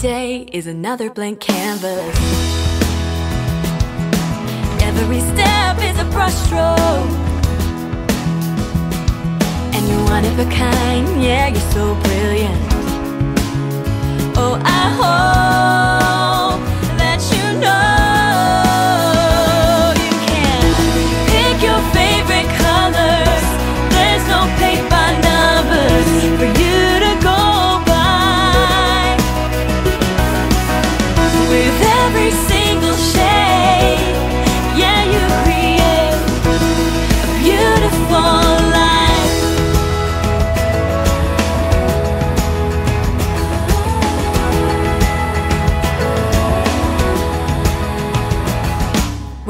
day is another blank canvas. Every step is a brushstroke. And you're one of a kind, yeah, you're so brilliant. Oh, I hope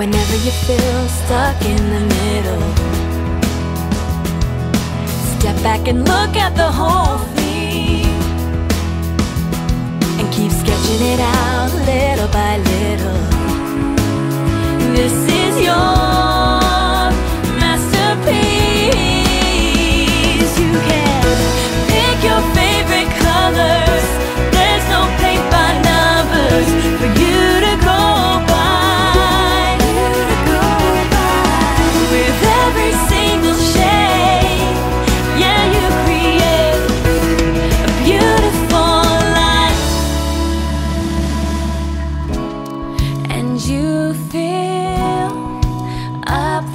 Whenever you feel stuck in the middle, step back and look at the whole thing and keep sketching it out little by little. This is your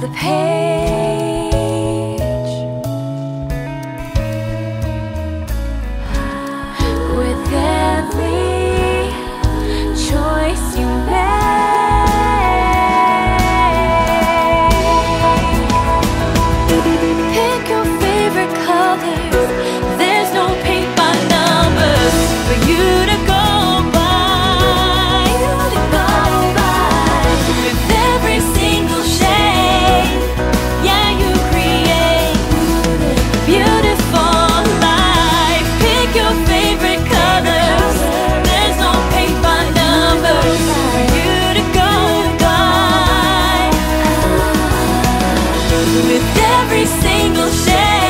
the pain. with every single shade.